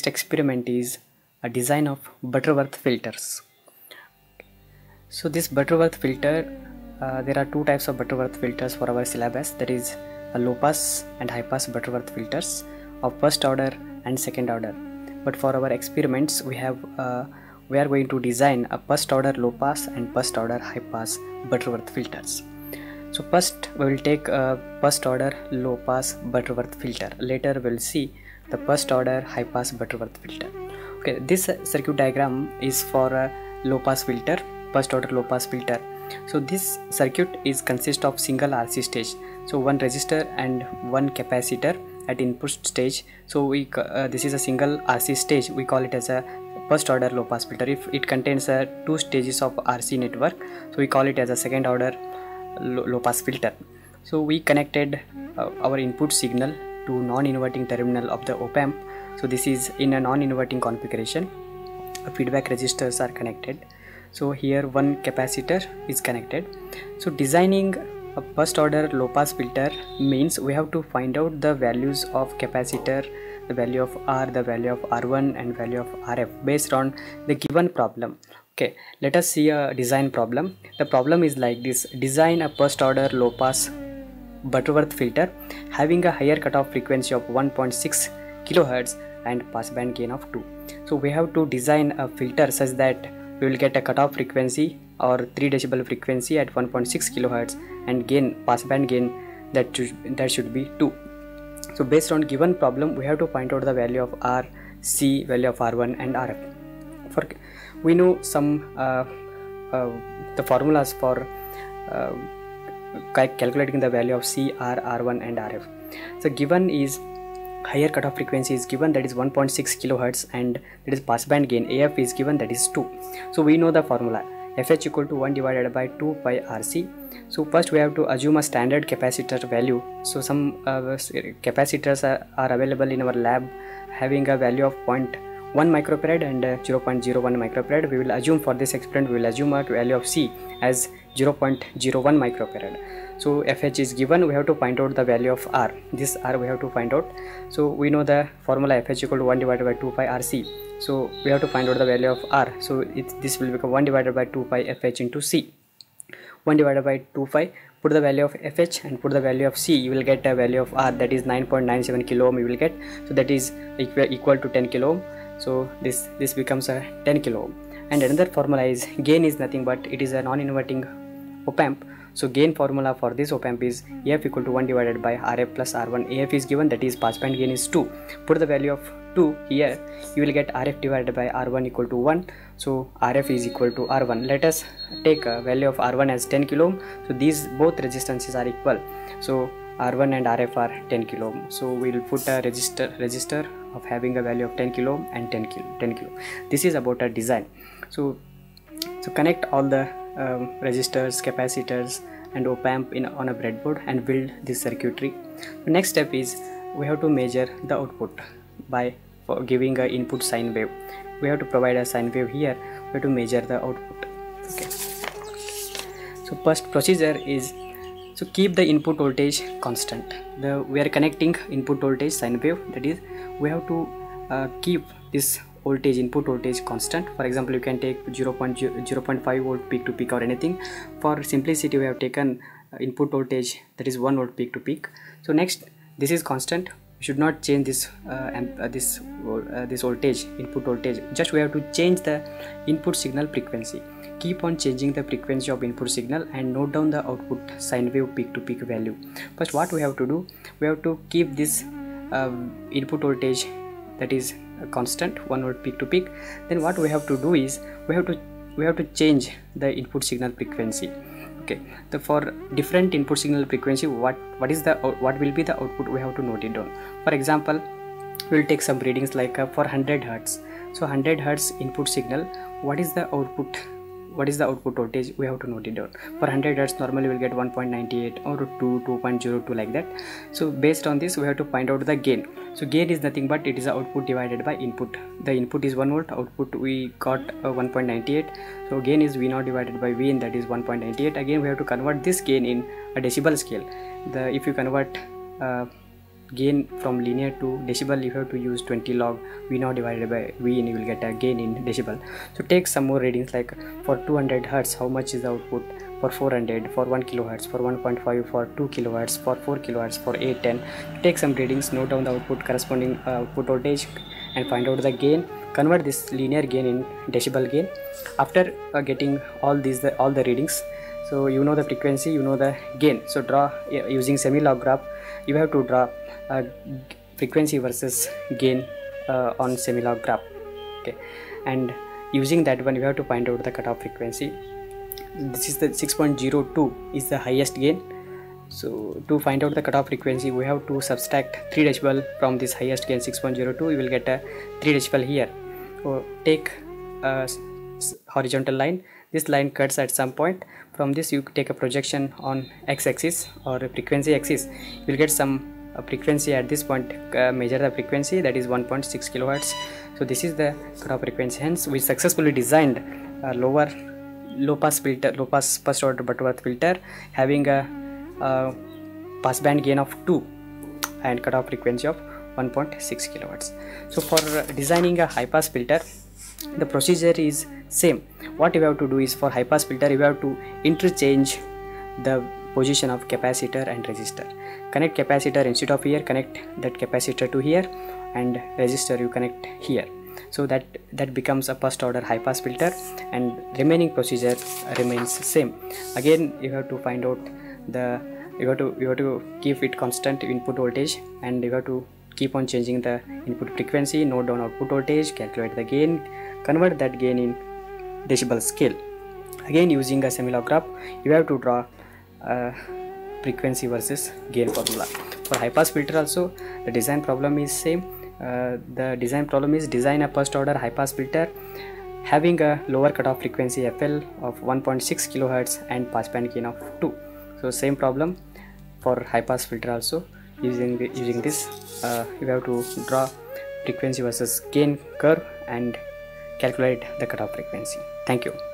Next experiment is a design of Butterworth filters. So this Butterworth filter, uh, there are two types of Butterworth filters for our syllabus. That is a low pass and high pass Butterworth filters of first order and second order. But for our experiments, we have uh, we are going to design a first order low pass and first order high pass Butterworth filters. So first we will take a first order low pass Butterworth filter. Later we'll see the first order high pass Butterworth filter. Okay, this circuit diagram is for a low pass filter, first order low pass filter. So this circuit is consist of single RC stage. So one resistor and one capacitor at input stage. So we uh, this is a single RC stage. We call it as a first order low pass filter. If it contains uh, two stages of RC network, so we call it as a second order low, low pass filter. So we connected uh, our input signal to non-inverting terminal of the op amp. So this is in a non-inverting configuration. feedback resistors are connected. So here one capacitor is connected. So designing a first order low pass filter means we have to find out the values of capacitor the value of r the value of r1 and value of rf based on the given problem. Okay let us see a design problem. The problem is like this. Design a first order low pass butterworth filter having a higher cutoff frequency of 1.6 kilohertz and passband gain of 2 so we have to design a filter such that we will get a cutoff frequency or 3 decibel frequency at 1.6 kilohertz and gain passband gain that should, that should be 2 so based on given problem we have to find out the value of r c value of r1 and rf for we know some uh, uh, the formulas for uh, calculating the value of c r r1 and rf so given is higher cutoff frequency is given that is 1.6 kilohertz and that is passband gain af is given that is 2 so we know the formula fh equal to 1 divided by 2 pi rc so first we have to assume a standard capacitor value. So some uh, capacitors are, are, available in our lab having a value of 0.1 microfarad and uh, 0.01 microfarad. We will assume for this experiment we will assume a value of c as 0.01 microfarad. So fh is given we have to find out the value of r. This r we have to find out. So we know the formula fh equal to 1 divided by 2 pi rc so we have to find out the value of r. So it, this will become 1 divided by 2 pi fh into c. 1 divided by 2 pi put the value of fh and put the value of c you will get a value of r. That is 9.97 kilo ohm you will get. So that is equal, to 10 kilo ohm. So this this becomes a 10 kilo ohm. And another formula is gain is nothing but it is a non-inverting op amp. So gain formula for this op amp is af equal to 1 divided by rf plus r1 af is given that is passband gain is 2 put the value of 2 here you will get rf divided by r1 equal to 1 so rf is equal to r1 let us take a value of r1 as 10 kilo ohm. So these both resistances are equal. So r1 and rf are 10 kilo ohm. So we will put a register register of having a value of 10 kilo ohm and 10 kilo 10 kilo this is about a design. So so connect all the um, resistors capacitors and op amp in on a breadboard and build this circuitry. The next step is we have to measure the output by giving a input sine wave. We have to provide a sine wave here. We have to measure the output. Okay. So first procedure is so keep the input voltage constant. The we are connecting input voltage sine wave. That is we have to uh, keep this voltage input voltage constant. For example you can take 0. 0.5 volt peak to peak or anything. For simplicity we have taken uh, input voltage that is 1 volt peak to peak. So next this is constant should not change this uh, amp, uh, this uh, this voltage input voltage. Just we have to change the input signal frequency. Keep on changing the frequency of input signal and note down the output sine wave peak to peak value. First what we have to do? We have to keep this um, input voltage that is constant 1 volt peak to peak. Then what we have to do is we have to we have to change the input signal frequency okay. The for different input signal frequency what what is the what will be the output we have to note it down? For example we'll take some readings like uh, for 100 hertz. So 100 hertz input signal what is the output what is the output voltage we have to note it down? For 100 hertz normally we'll get 1.98 or 2 2.02 like that. So based on this we have to find out the gain so gain is nothing but it is output divided by input. The input is 1 volt output we got uh, 1.98 so gain is v naught divided by v in that is 1.98 again we have to convert this gain in a decibel scale. The if you convert uh, gain from linear to decibel you have to use 20 log v naught divided by v and you will get a gain in decibel. So take some more readings like for 200 hertz how much is the output for 400 for 1 kilohertz for 1.5 for 2 kilohertz for 4 kilohertz for 810 take some readings note down the output corresponding uh, output voltage and find out the gain. Convert this linear gain in decibel gain. After uh, getting all these the, all the readings so you know the frequency you know the gain. So draw uh, using semi log graph you have to draw uh, frequency versus gain uh, on semi log graph. Okay. And using that one you have to find out the cutoff frequency this is the 6.02 is the highest gain. So to find out the cutoff frequency we have to subtract 3 decibel from this highest gain 6.02 you will get a 3 decibel here. So take a horizontal line. This line cuts at some point. From this you take a projection on x-axis or frequency axis. You will get some frequency at this point uh, measure the frequency that is 1.6 kilohertz. So this is the cutoff frequency. Hence we successfully designed a lower low pass filter low pass first order butterworth filter. Having a, a pass band gain of 2 and cutoff frequency of 1.6 kilohertz so for designing a high pass filter the procedure is same. What you have to do is for high pass filter you have to interchange the position of capacitor and resistor. Connect capacitor instead of here connect that capacitor to here and resistor you connect here so that that becomes a first order high pass filter and remaining procedure remains same. Again you have to find out the you have to you have to keep it constant input voltage and you have to keep on changing the input frequency note down output voltage calculate the gain convert that gain in decibel scale. Again using a semi-log graph you have to draw uh, frequency versus gain formula. For high pass filter also the design problem is same uh, the design problem is design a first order high pass filter having a lower cutoff frequency FL of 1.6 kilohertz and pass band gain of 2 so same problem for high pass filter also. Using using this uh, you have to draw frequency versus gain curve and calculate the cutoff frequency. Thank you